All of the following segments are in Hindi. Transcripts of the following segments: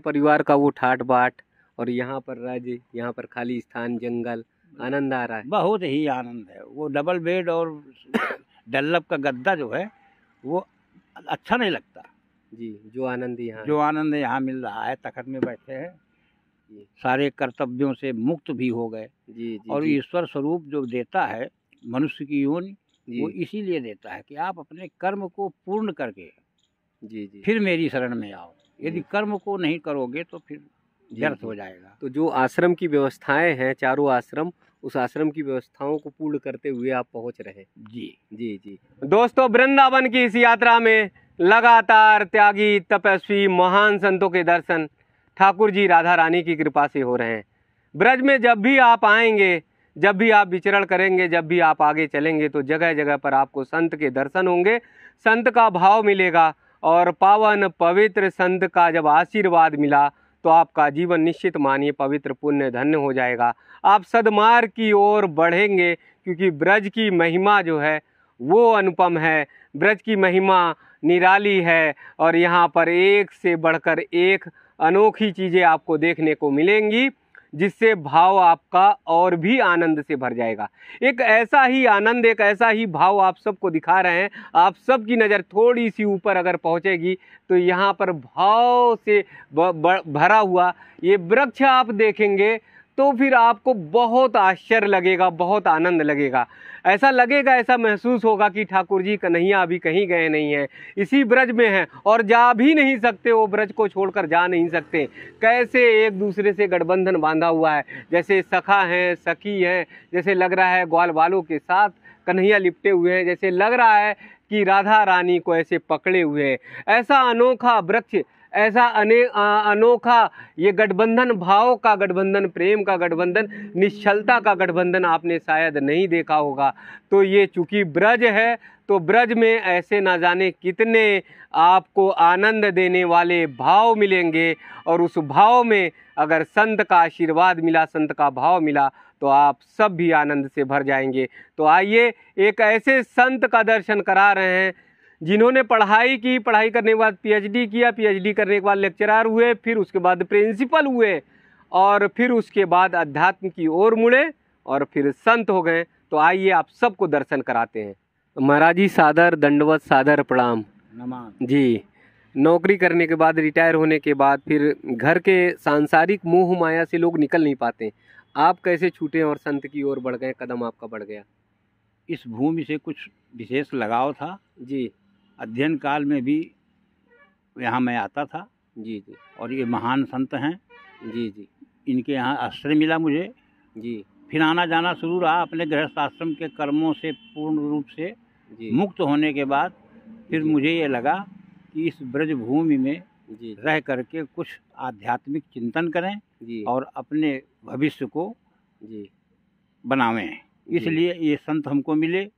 परिवार का वो ठाट बाट और यहाँ पर राज्य यहाँ पर खाली स्थान जंगल आनंद आ रहा है। बहुत ही आनंद है। वो डबल बेड और डल्लप का गद्दा जो है वो अच्छा नहीं लगता। जी जो आनंद यहाँ जो आनंद यहाँ मिल रहा है तखत में बैठे हैं सारे कर्तव्यों से मुक्त भी हो गए। जी जी और ईश्वर स्वरूप जो देता है मनुष्य की योनि वो इसीलिए देता है कि आप अपने कर्म को पूर्ण करके जी जी। फिर मेरी शरण में आओ। यदि कर्म को नहीं करोगे तो फिर व्यर्थ हो जाएगा। तो जो आश्रम की व्यवस्थाएँ हैं चारों आश्रम उस आश्रम की व्यवस्थाओं को पूर्ण करते हुए आप पहुँच रहे हैं। जी। जी जी। दोस्तों वृंदावन की इस यात्रा में लगातार त्यागी तपस्वी महान संतों के दर्शन ठाकुर जी राधा रानी की कृपा से हो रहे हैं। ब्रज में जब भी आप आएँगे जब भी आप विचरण करेंगे जब भी आप आगे चलेंगे तो जगह जगह पर आपको संत के दर्शन होंगे। संत का भाव मिलेगा और पावन पवित्र संत का जब आशीर्वाद मिला तो आपका जीवन निश्चित मानिए, पवित्र पुण्य धन्य हो जाएगा। आप सदमार्ग की ओर बढ़ेंगे, क्योंकि ब्रज की महिमा जो है, वो अनुपम है। ब्रज की महिमा निराली है, और यहाँ पर एक से बढ़कर एक अनोखी चीज़ें आपको देखने को मिलेंगी। जिससे भाव आपका और भी आनंद से भर जाएगा। एक ऐसा ही आनंद, एक ऐसा ही भाव आप सबको दिखा रहे हैं। आप सबकी नज़र थोड़ी सी ऊपर अगर पहुंचेगी तो यहाँ पर भाव से भरा हुआ ये वृक्ष आप देखेंगे तो फिर आपको बहुत आश्चर्य लगेगा, बहुत आनंद लगेगा। ऐसा लगेगा, ऐसा महसूस होगा कि ठाकुर जी कन्हैया अभी कहीं गए नहीं हैं, इसी ब्रज में हैं और जा भी नहीं सकते, वो ब्रज को छोड़कर जा नहीं सकते। कैसे एक दूसरे से गठबंधन बांधा हुआ है? जैसे सखा हैं, सखी हैं, जैसे लग रहा है ग्वाल बालों के साथ कन्हैया लिपटे हुए हैं, जैसे लग रहा है कि राधा रानी को ऐसे पकड़े हुए हैं। ऐसा अनोखा वृक्ष ऐसा अने अनोखा, ये गठबंधन, भाव का गठबंधन, प्रेम का गठबंधन, निश्चलता का गठबंधन आपने शायद नहीं देखा होगा। तो ये चूँकि ब्रज है तो ब्रज में ऐसे ना जाने कितने आपको आनंद देने वाले भाव मिलेंगे। और उस भाव में अगर संत का आशीर्वाद मिला, संत का भाव मिला तो आप सब भी आनंद से भर जाएँगे। तो आइए एक ऐसे संत का दर्शन करा रहे हैं जिन्होंने पढ़ाई की पढ़ाई करने के बाद पीएचडी किया पीएचडी करने के बाद लेक्चरार हुए फिर उसके बाद प्रिंसिपल हुए और फिर उसके बाद अध्यात्म की ओर मुड़े और फिर संत हो गए। तो आइए आप सबको दर्शन कराते हैं। महाराज जी सादर दंडवत सादर प्रणाम। नमान जी नौकरी करने के बाद रिटायर होने के बाद फिर घर के सांसारिक मोह माया से लोग निकल नहीं पाते। आप कैसे छूटे और संत की ओर बढ़ गए कदम आपका बढ़ गया। इस भूमि से कुछ विशेष लगाव था? जी। अध्ययन काल में भी यहाँ मैं आता था। जी जी। और ये महान संत हैं। जी जी। इनके यहाँ आश्रय मिला मुझे। जी। फिर आना जाना शुरू रहा अपने गृहस्थ आश्रम के कर्मों से पूर्ण रूप से जी। मुक्त होने के बाद फिर मुझे ये लगा कि इस ब्रज भूमि में जी। रह करके कुछ आध्यात्मिक चिंतन करें जी। और अपने भविष्य को जी। बनावें। इसलिए ये संत हमको मिले।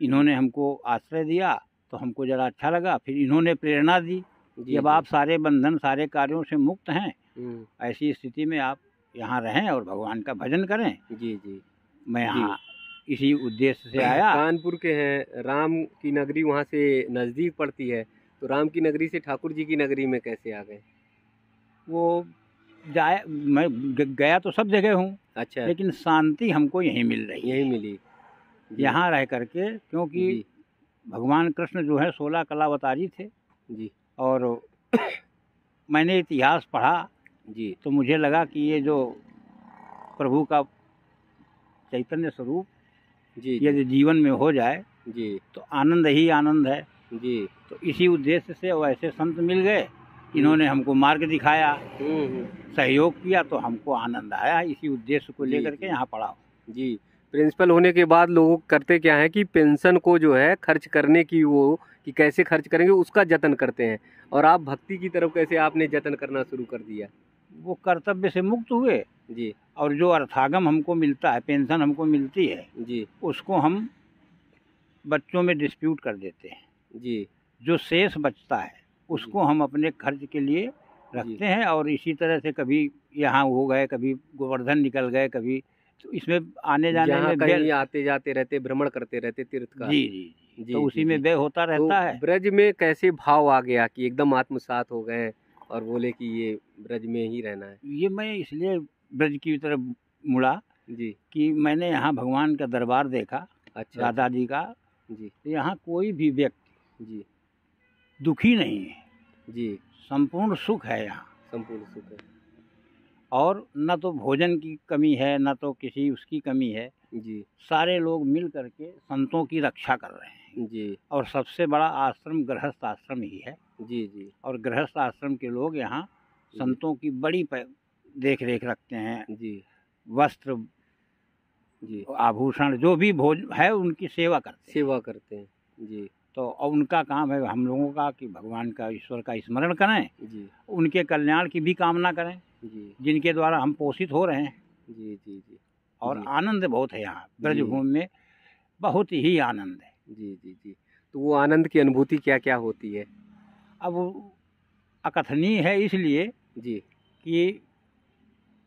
इन्होंने हमको आश्रय दिया। तो हमको ज़रा अच्छा लगा फिर इन्होंने प्रेरणा दी जब आप सारे बंधन सारे कार्यों से मुक्त हैं। हम्म, ऐसी स्थिति में आप यहाँ रहें और भगवान का भजन करें। जी जी। मैं यहाँ इसी उद्देश्य से आया। कानपुर के हैं राम की नगरी वहाँ से नज़दीक पड़ती है। तो राम की नगरी से ठाकुर जी की नगरी में कैसे आ गए? वो जाए मैं गया तो सब जगह हूँ अच्छा। लेकिन शांति हमको यहीं मिल रही यहीं मिली। यहाँ रह करके क्योंकि भगवान कृष्ण जो है सोलह कलावतारी थे। जी। और मैंने इतिहास पढ़ा। जी। तो मुझे लगा कि ये जो प्रभु का चैतन्य स्वरूप जी। जी यदि जीवन में हो जाए जी। तो आनंद ही आनंद है। जी। तो इसी उद्देश्य से वैसे संत मिल गए। इन्होंने हमको मार्ग दिखाया। हम्म, हम्म, सहयोग किया तो हमको आनंद आया। इसी उद्देश्य को लेकर के यहाँ पढ़ा जी। प्रिंसिपल होने के बाद लोग करते क्या है कि पेंशन को जो है खर्च करने की वो कि कैसे खर्च करेंगे उसका जतन करते हैं। और आप भक्ति की तरफ़ कैसे आपने जतन करना शुरू कर दिया? वो कर्तव्य से मुक्त हुए। जी। और जो अर्थागम हमको मिलता है पेंशन हमको मिलती है जी। उसको हम बच्चों में डिस्प्यूट कर देते हैं। जी। जो शेष बचता है उसको हम अपने खर्च के लिए रखते हैं। और इसी तरह से कभी यहाँ हो गए कभी गोवर्धन निकल गए कभी इसमें आने जाने में कहीं आते जाते रहते भ्रमण करते रहते तीर्थ का जी जी जी तो उसी जी, में व्यय होता तो रहता है। ब्रज में कैसे भाव आ गया कि एकदम आत्मसात हो गए और बोले कि ये ब्रज में ही रहना है? ये मैं इसलिए ब्रज की तरफ़ मुड़ा जी। कि मैंने यहाँ भगवान का दरबार देखा अच्छा। राधा जी का। जी। तो यहाँ कोई भी व्यक्ति जी। दुखी नहीं है। जी। संपूर्ण सुख है यहाँ। संपूर्ण सुख है। और न तो भोजन की कमी है न तो किसी उसकी कमी है। जी। सारे लोग मिल करके संतों की रक्षा कर रहे हैं। जी। और सबसे बड़ा आश्रम गृहस्थ आश्रम ही है। जी जी। और गृहस्थ आश्रम के लोग यहाँ संतों की बड़ी देख रेख रखते हैं। जी। वस्त्र जी। आभूषण जो भी भोज है उनकी सेवा करते हैं। सेवा करते हैं। जी। तो और उनका काम है हम लोगों का कि भगवान का ईश्वर का स्मरण करें। जी। उनके कल्याण की भी कामना करें। जी। जिनके द्वारा हम पोषित हो रहे हैं। जी जी जी। और जी। आनंद बहुत है यहाँ। ब्रजभूमि में बहुत ही आनंद है। जी जी जी। तो वो आनंद की अनुभूति क्या क्या होती है? अब अकथनीय है इसलिए जी। कि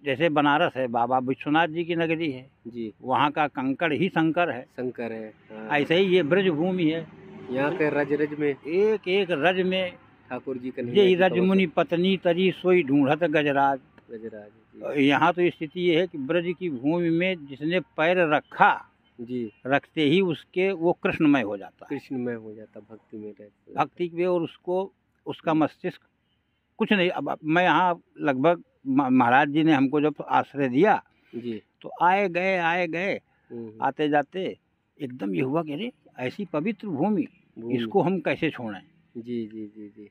जैसे बनारस है बाबा विश्वनाथ जी की नगरी है। जी। वहाँ का कंकड़ ही शंकर है। शंकर है हाँ। ऐसे ही ये ब्रजभूमि है। यहाँ के रज रज में एक एक रज में ठाकुर जी का यही रजमुनि पत्नी तरी सोई ढूंढत गजराज। गजराज यहाँ तो स्थिति ये है कि ब्रज की भूमि में जिसने पैर रखा जी। रखते ही उसके वो कृष्णमय हो जाता है। कृष्णमय हो जाता भक्ति में रहता भक्ति में और उसको उसका मस्तिष्क कुछ नहीं अब मैं यहाँ लगभग महाराज जी ने हमको जब आश्रय दिया जी। तो आए गए आए गए हम्म, आते जाते एकदम ये हुआ कि अरे ऐसी पवित्र भूमि। इसको हम कैसे छोड़ें? जी जी जी जी।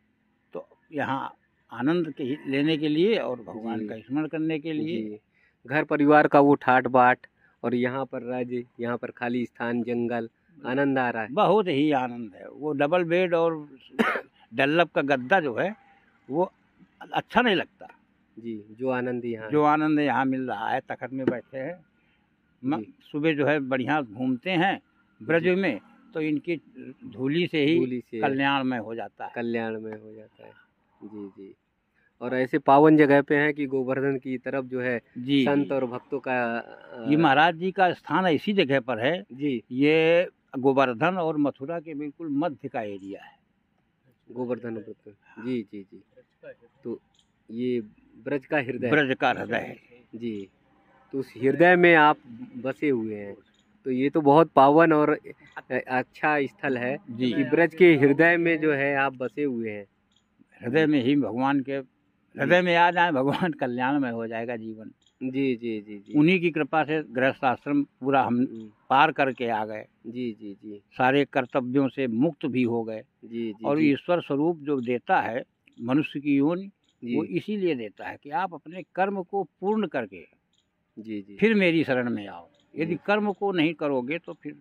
तो यहाँ आनंद के लेने के लिए और भगवान का स्मरण करने के लिए। घर परिवार का वो ठाट बाट और यहाँ पर राज्य यहाँ पर खाली स्थान जंगल आनंद आ रहा है। बहुत ही आनंद है। वो डबल बेड और डल्लप का गद्दा जो है वो अच्छा नहीं लगता। जी जो आनंद यहाँ जो आनंद यहाँ मिल रहा है तखत में बैठे हैं। सुबह जो है बढ़िया घूमते हैं ब्रज में तो इनकी धूली से ही धूली से कल्याणमय हो जाता है। कल्याण में हो जाता है। जी जी। और ऐसे पावन जगह पे है कि गोवर्धन की तरफ़ जो है जी संत और भक्तों का ये महाराज जी का स्थान ऐसी जगह पर है। जी। ये गोवर्धन और मथुरा के बिल्कुल मध्य का एरिया है। गोवर्धन जी जी जी। तो ये ब्रज का हृदय ब्रज का हृदय है। जी। तो उस हृदय में आप बसे हुए हैं। तो ये तो बहुत पावन और अच्छा। स्थल है जी। कि ब्रज के हृदय में जो है आप बसे हुए हैं। हृदय में ही भगवान के हृदय में आ जाए भगवान कल्याण में हो जाएगा जीवन। जी जी जी जी। उन्हीं की कृपा से गृहस्थ आश्रम पूरा हम पार करके आ गए। जी जी जी। सारे कर्तव्यों से मुक्त भी हो गए। जी जी और ईश्वर स्वरूप जो देता है मनुष्य की योनि वो इसीलिए देता है कि आप अपने कर्म को पूर्ण करके जी जी। फिर मेरी शरण में आओ। यदि कर्म को नहीं करोगे तो फिर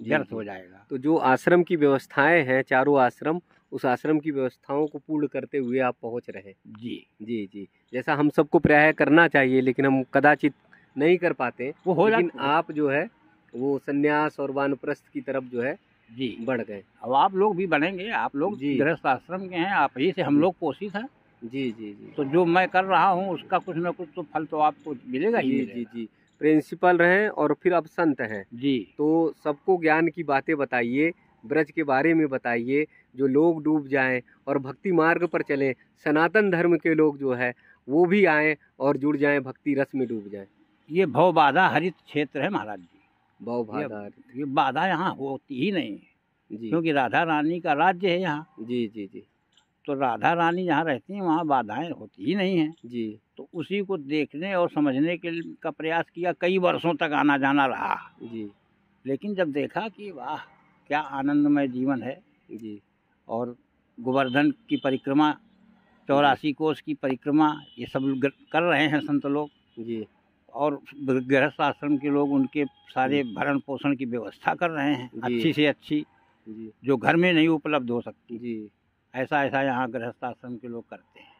व्यर्थ हो जाएगा। तो जो आश्रम की व्यवस्थाएँ हैं चारों आश्रम उस आश्रम की व्यवस्थाओं को पूर्ण करते हुए आप पहुँच रहे हैं। जी। जी जी। जैसा हम सबको प्राय करना चाहिए लेकिन हम कदाचित नहीं कर पाते वो हो लेकिन आप जो है वो संन्यास और वानप्रस्थ की तरफ़ जो है जी। बढ़ गए। अब आप लोग भी बनेंगे आप लोग जी। गृहस्थ आश्रम के हैं आप ही से हम लोग पोषित हैं। जी जी जी। तो जो मैं कर रहा हूँ उसका कुछ ना कुछ तो फल तो आपको मिलेगा ही जी जी जी। प्रिंसिपल हैं और फिर अब संत हैं। जी। तो सबको ज्ञान की बातें बताइए ब्रज के बारे में बताइए जो लोग डूब जाएँ और भक्ति मार्ग पर चलें सनातन धर्म के लोग जो है वो भी आएँ और जुड़ जाएँ भक्ति रस में डूब जाएँ। ये भव बाधा हरित क्षेत्र है महाराज जी। भाव भादार ये बाधा यहाँ होती ही नहीं है जी। क्योंकि राधा रानी का राज्य है यहाँ। जी जी जी। तो राधा रानी जहाँ रहती हैं वहाँ बाधाएँ होती ही नहीं हैं। जी। तो उसी को देखने और समझने के का प्रयास किया कई वर्षों तक आना जाना रहा। जी। लेकिन जब देखा कि वाह क्या आनंदमय जीवन है। जी। और गोवर्धन की परिक्रमा चौरासी कोष की परिक्रमा ये सब कर रहे हैं संत लोग। जी। और गृहस्थ आश्रम के लोग उनके सारे भरण पोषण की व्यवस्था कर रहे हैं अच्छी से अच्छी जी। जो घर में नहीं उपलब्ध हो सकती। जी। ऐसा ऐसा यहाँ गृहस्थ आश्रम के लोग करते हैं।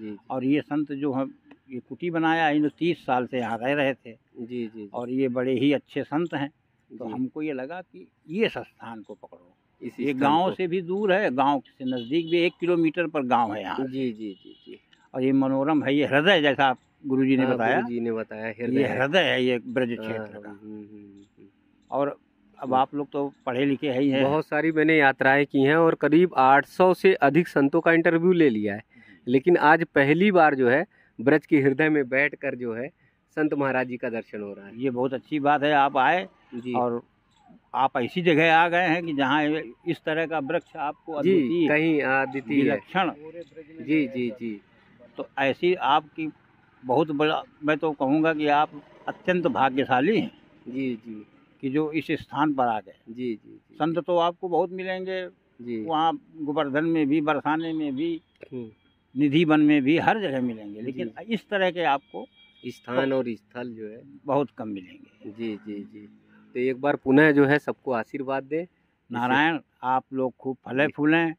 जी और ये संत जो हम ये कुटी बनाया इन तीस साल से यहाँ रह रहे थे। जी जी और ये बड़े ही अच्छे संत हैं। तो हमको ये लगा कि ये संस्थान को पकड़ो। इस ये गाँव से भी दूर है गाँव से नज़दीक भी एक किलोमीटर पर गाँव है यहाँ। जी जी जी जी। और ये मनोरम है ये हृदय जैसा आप गुरु जी ने हाँ, बताया। जी ने बताया ये हृदय है। ये ब्रज हाँ, क्षेत्र का। हम्म। और अब आप लोग तो पढ़े लिखे है ही हैं। बहुत सारी मैंने यात्राएँ की हैं और करीब 800 से अधिक संतों का इंटरव्यू ले लिया है। लेकिन आज पहली बार जो है ब्रज के हृदय में बैठ कर जो है संत महाराज जी का दर्शन हो रहा है। ये बहुत अच्छी बात है आप आए जी। और आप ऐसी जगह आ गए हैं कि जहाँ इस तरह का वृक्ष आपको जी कहीं अद्वितीय लक्षण जी जी जी। तो ऐसी आपकी बहुत बड़ा मैं तो कहूँगा कि आप अत्यंत भाग्यशाली हैं। जी जी। कि जो इस स्थान पर आ गए। जी जी संत तो आपको बहुत मिलेंगे। जी। वहाँ गोवर्धन में भी बरसाने में भी हम्म, निधि वन में भी हर जगह मिलेंगे। लेकिन इस तरह के आपको स्थान और स्थल जो है। बहुत कम मिलेंगे। जी जी जी। तो एक बार पुनः जो है सबको आशीर्वाद दें। नारायण आप लोग खूब फले। फूलें।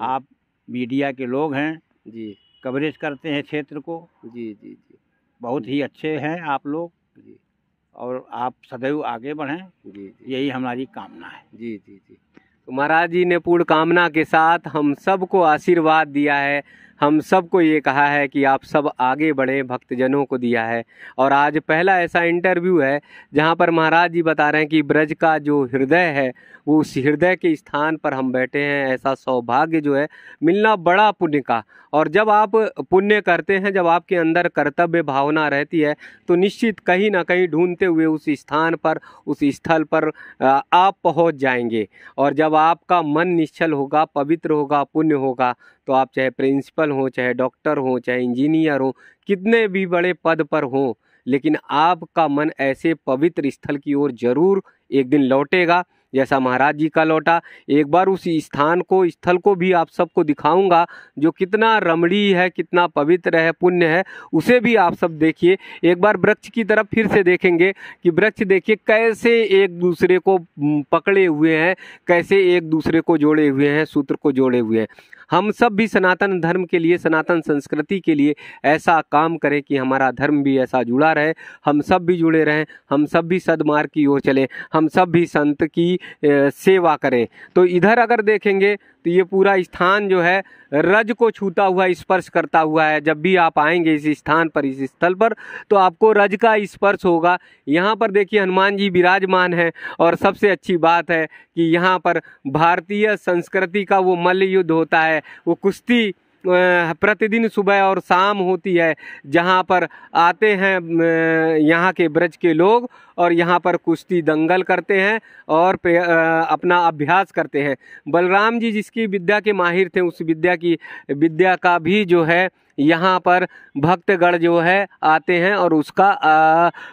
आप मीडिया के लोग हैं। जी। कवरेज करते हैं क्षेत्र को। जी जी जी। बहुत ही अच्छे हैं आप लोग। और आप सदैव आगे बढ़ें। जी जी। यही हमारी कामना है। जी जी जी। तो महाराज जी ने पूर्ण कामना के साथ हम सबको आशीर्वाद दिया है। हम सबको ये कहा है कि आप सब आगे बढ़े, भक्तजनों को दिया है। और आज पहला ऐसा इंटरव्यू है, जहाँ पर महाराज जी बता रहे हैं कि ब्रज का जो हृदय है, वो उस हृदय के स्थान पर हम बैठे हैं, ऐसा सौभाग्य जो है, मिलना बड़ा पुण्य का। और जब आप पुण्य करते हैं, जब आपके अंदर कर्तव्य भावना रहती है तो निश्चित कहीं ना कहीं ढूंढते हुए उस स्थान पर, उस स्थल पर आप पहुँच जाएँगे। और जब आपका मन निश्चल होगा, पवित्र होगा, पुण्य होगा तो आप चाहे प्रिंसिपल हो, चाहे डॉक्टर हो, चाहे इंजीनियर हो, कितने भी बड़े पद पर हों, लेकिन आपका मन ऐसे पवित्र स्थल की ओर ज़रूर एक दिन लौटेगा। जैसा महाराज जी का लौटा, एक बार उस स्थान को, स्थल को भी आप सबको दिखाऊँगा, जो कितना रमणीय है, कितना पवित्र है, पुण्य है, उसे भी आप सब देखिए। एक बार वृक्ष की तरफ़ फिर से देखेंगे कि वृक्ष देखिए कैसे एक दूसरे को पकड़े हुए हैं, कैसे एक दूसरे को जोड़े हुए हैं, सूत्र को जोड़े हुए हैं। हम सब भी सनातन धर्म के लिए, सनातन संस्कृति के लिए ऐसा काम करें कि हमारा धर्म भी ऐसा जुड़ा रहे। हम सब भी जुड़े रहें, हम सब भी सदमार्ग की ओर चलें, हम सब भी संत की सेवा करें। तो इधर अगर देखेंगे तो ये पूरा स्थान जो है, रज को छूता हुआ, स्पर्श करता हुआ है। जब भी आप आएँगे इस स्थान पर, इस स्थल पर तो आपको रज का स्पर्श होगा। यहाँ पर देखिए, हनुमान जी विराजमान है और सबसे अच्छी बात है कि यहाँ पर भारतीय संस्कृति का वो मल्ल युद्ध होता है। वो कुश्ती प्रतिदिन सुबह और शाम होती है, जहाँ पर आते हैं यहाँ के ब्रज के लोग और यहाँ पर कुश्ती दंगल करते हैं और अपना अभ्यास करते हैं। बलराम जी जिसकी विद्या के माहिर थे, उस विद्या की, विद्या का भी जो है, यहाँ पर भक्तगण जो है, आते हैं और उसका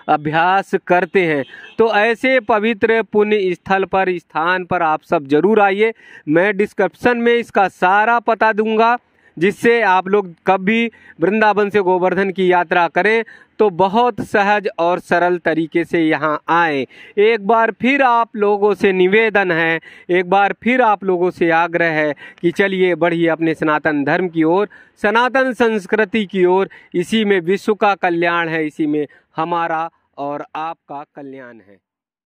अभ्यास करते हैं। तो ऐसे पवित्र पुण्य स्थल पर, स्थान पर आप सब ज़रूर आइए। मैं डिस्क्रिप्शन में इसका सारा पता दूँगा। जिससे आप लोग कभी वृंदावन से गोवर्धन की यात्रा करें तो बहुत सहज और सरल तरीके से यहाँ आए। एक बार फिर आप लोगों से निवेदन है, एक बार फिर आप लोगों से आग्रह है कि चलिए बढ़िए अपने सनातन धर्म की ओर, सनातन संस्कृति की ओर, इसी में विश्व का कल्याण है, इसी में हमारा और आपका कल्याण है।